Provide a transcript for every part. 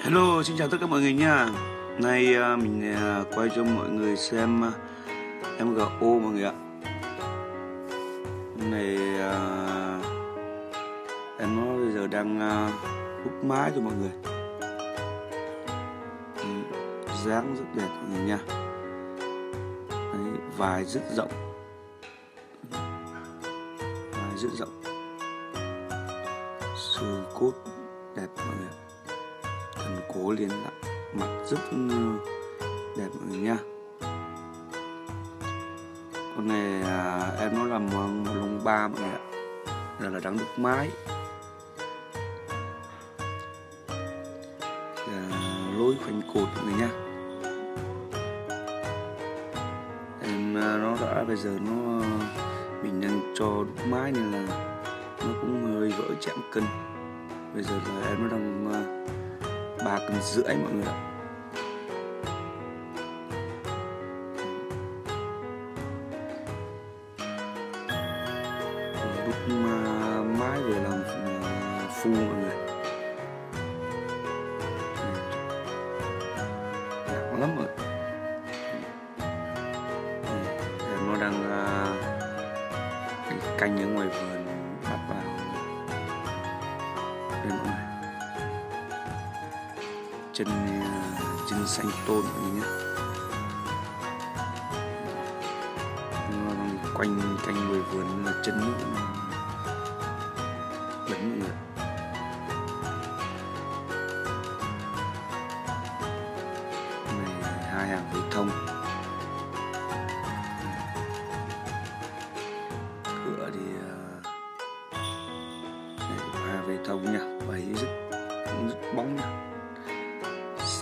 Hello, xin chào tất cả mọi người nha. Nay à, mình à, quay cho mọi người xem à, MGO em ô mọi người ạ. Này nay em nó bây giờ đang uh, hút mái cho mọi người. Ừ, dáng rất đẹp mọi người nha. Đấy, vài rất rộng. Vài rất rộng. Xương cốt đẹp mọi người thần cố liền lại mặt rất ừ, đẹp mọi người nha. Con này à, em nó làm một lông ba mọi người ạ. Là là trắng đúc mái. Lối khoanh cột mọi người nha. Em à, nó đã bây giờ nó mình đang cho đúc mái nên là nó cũng hơi vỡ chạm cân. Bây giờ là em nó đang à, ba cân rưỡi mọi người ạ. Lúc mai vừa làm à, phu, mọi người. Dạ, Nặng lắm rồi dạ, nó đang à, canh ở ngoài vườn bắt vào. Đây, mọi người chân à, chân xanh tôn mọi người nhé quanh canh người vườn, là chân nước mọi người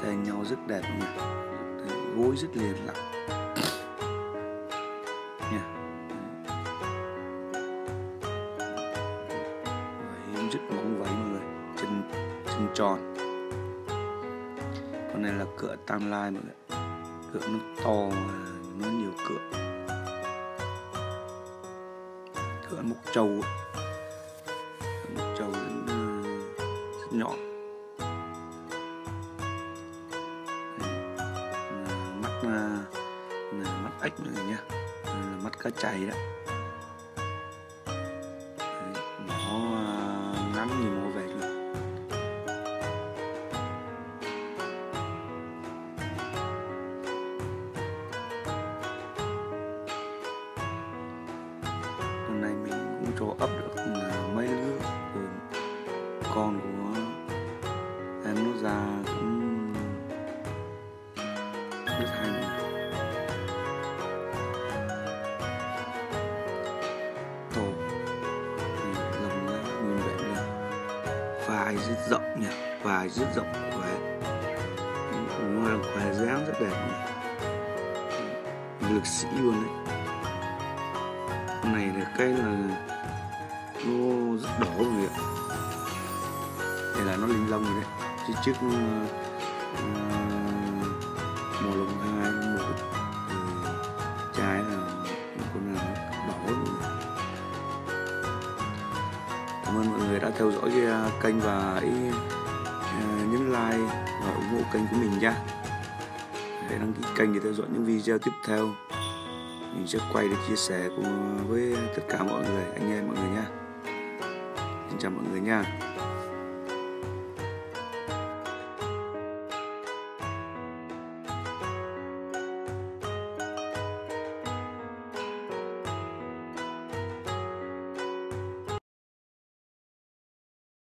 xe nhau rất đẹp nha. Gối rất liền lặng nha. Rất mỏng váy mọi người chân chân tròn. Con này là cựa tam lai mọi người cựa nó to mà nó nhiều cựa. Cựa mộc trâu mộc trâu rất, là mắt ếch mọi người nha là mắt cá chày đó. Nó ngắn như màu vẹt luôn hôm nay mình cũng cho ấp được. Vai rất rộng nhỉ, vai rất rộng khỏe nó là khỏe dáng rất đẹp nhỉ. Lực sĩ luôn đấy. Con này là cây là nó rất đỏ rồi ạ đây là nó linh lông rồi đấy. Chứ trước uh, màu lông hai ơn mọi người đã theo dõi cái kênh và hãy à, nhấn like và ủng hộ kênh của mình nha. Hãy đăng ký kênh để theo dõi những video tiếp theo, mình sẽ quay để chia sẻ cùng với tất cả mọi người, anh em mọi người nha. Xin chào mọi người nha.